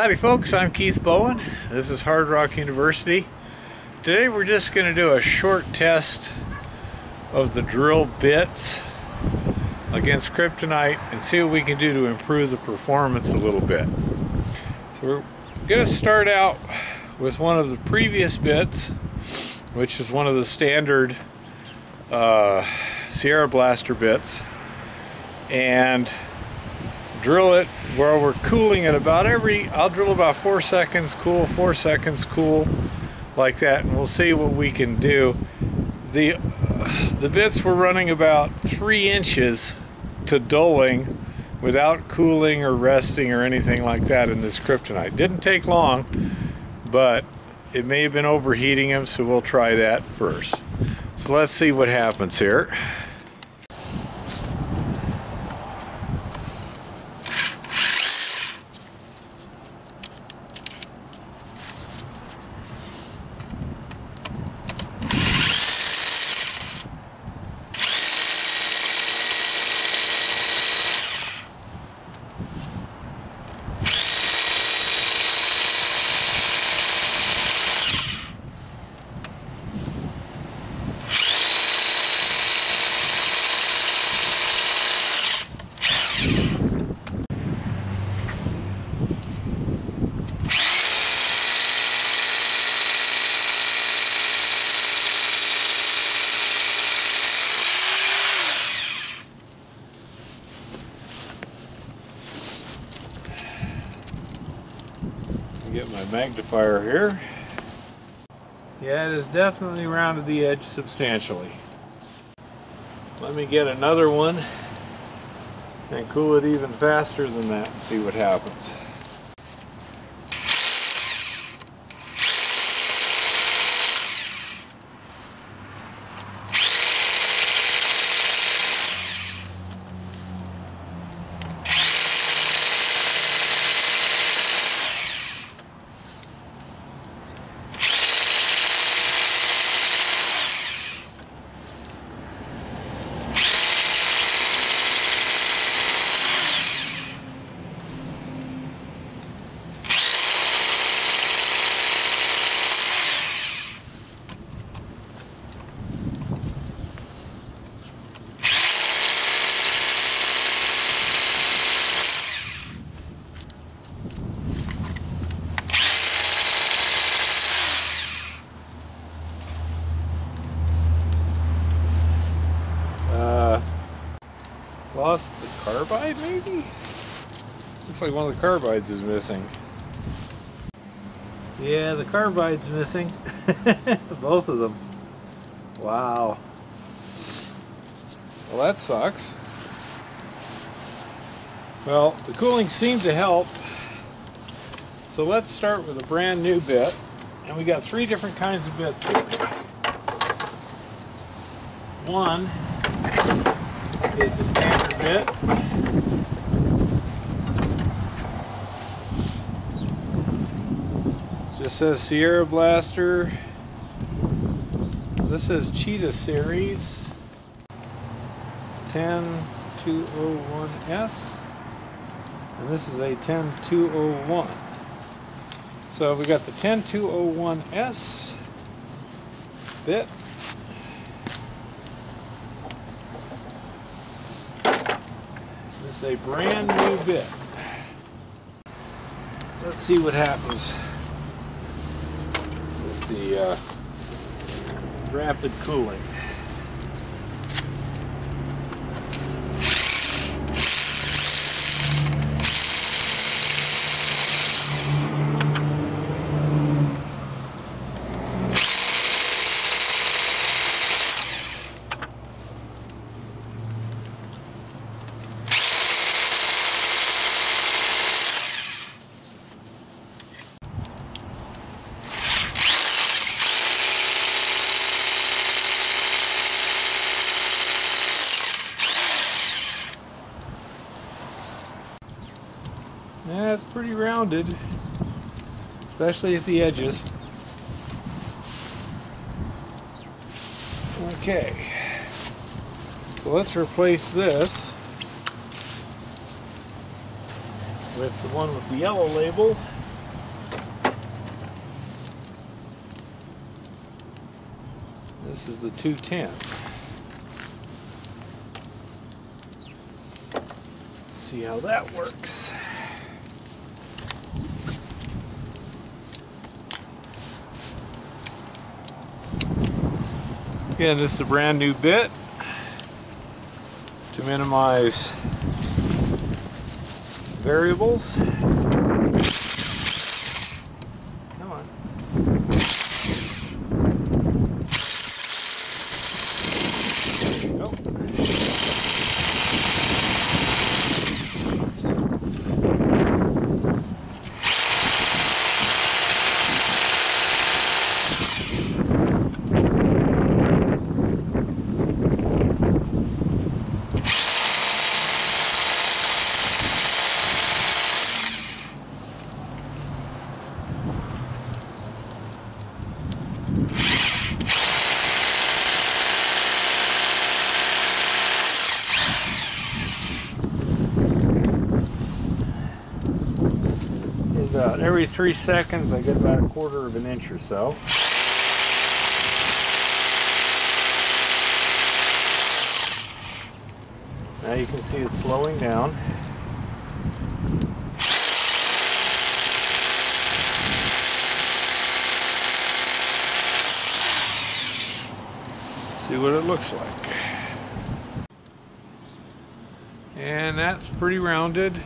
Howdy folks, I'm Keith Bowen. This is Hard Rock University. Today we're just going to do a short test of the drill bits against kryptonite and see what we can do to improve the performance a little bit. So we're going to start out with one of the previous bits, which is one of the standard uh, Sierra Blaster bits, and drill it where we're cooling it about every, I'll drill about four seconds, cool, four seconds, cool, like that, and we'll see what we can do. The, uh, the bits were running about three inches to dulling without cooling or resting or anything like that in this kryptonite. Didn't take long, but it may have been overheating them, so we'll try that first. So let's see what happens here. get my magnifier here. Yeah, it has definitely rounded the edge substantially. Let me get another one and cool it even faster than that and see what happens. Lost the carbide maybe? Looks like one of the carbides is missing. Yeah, the carbide's missing. Both of them. Wow. Well, that sucks. Well, the cooling seemed to help. So let's start with a brand new bit. And we got three different kinds of bits here. One is the standard bit. It just says Sierra Blaster. This is Cheetah Series 10201S. And this is a 10201. So we got the 10201S bit Is a brand new bit. Let's see what happens with the uh, rapid cooling. Yeah, it's pretty rounded, especially at the edges. Okay, so let's replace this with the one with the yellow label. This is the 210. Let's see how that works. Again, this is a brand new bit to minimize variables. Come on. About every three seconds I get about a quarter of an inch or so. Now you can see it's slowing down. See what it looks like. And that's pretty rounded.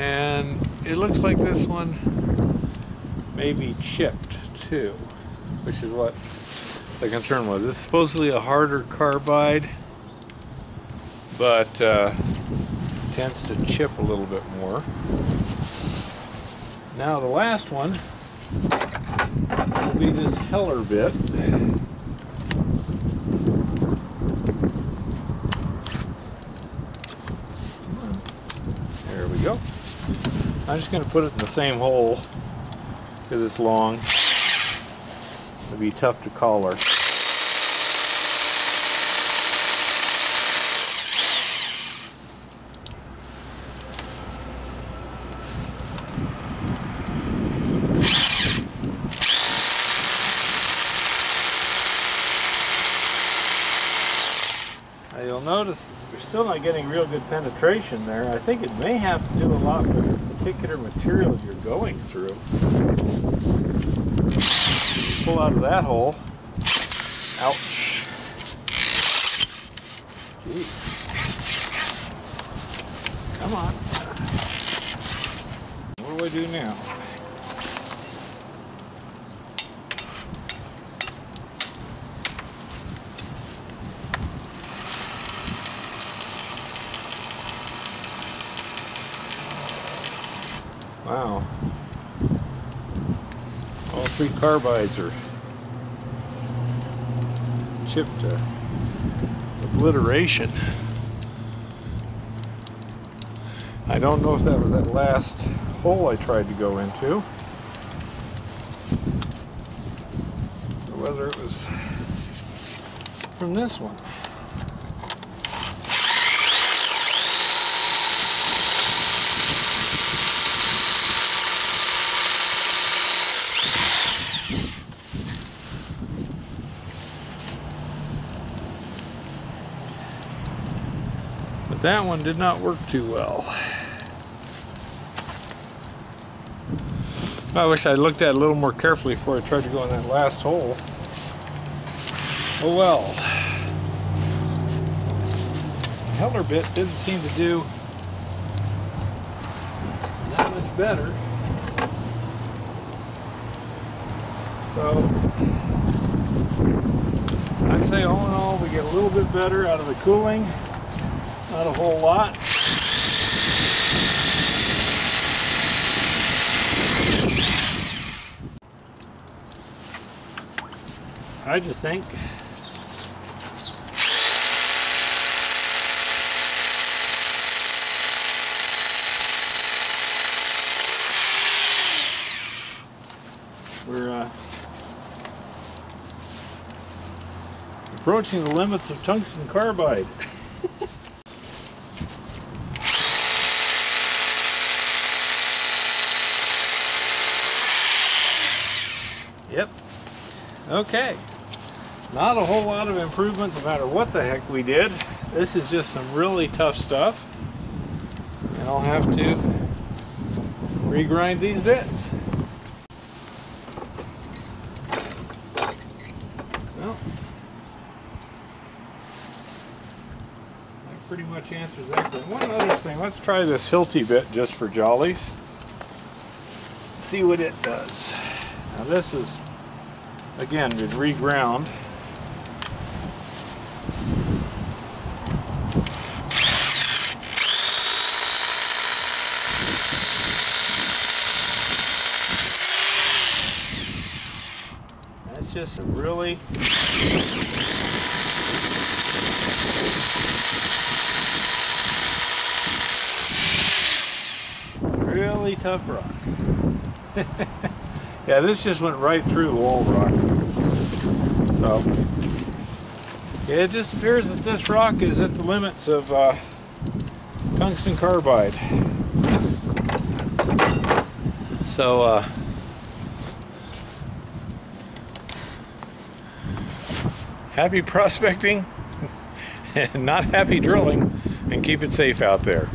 And it looks like this one may be chipped too, which is what the concern was. This is supposedly a harder carbide, but uh, tends to chip a little bit more. Now the last one will be this Heller bit. There we go. I'm just going to put it in the same hole because it's long. It'll be tough to collar. Now you'll notice we're still not getting real good penetration there. I think it may have to do a lot the particular material you're going through. Pull out of that hole. Ouch. Jeez. Come on. What do I do now? Wow. All three carbides are chipped to obliteration. I don't know if that was that last hole I tried to go into. Or whether it was from this one. That one did not work too well. I wish I looked at it a little more carefully before I tried to go in that last hole. Oh well. The Heller bit didn't seem to do that much better. So, I'd say all in all we get a little bit better out of the cooling. Not a whole lot. I just think we're uh, approaching the limits of tungsten carbide. Yep, Okay. Not a whole lot of improvement no matter what the heck we did. This is just some really tough stuff. And I'll have to regrind these bits. Well, that pretty much answers that. But one other thing, let's try this Hilti bit just for jollies. See what it does. Now this is, again, been reground. That's just a really really tough rock. yeah, this just went right through wall rock. So, it just appears that this rock is at the limits of uh, tungsten carbide. So, uh, happy prospecting and not happy drilling and keep it safe out there.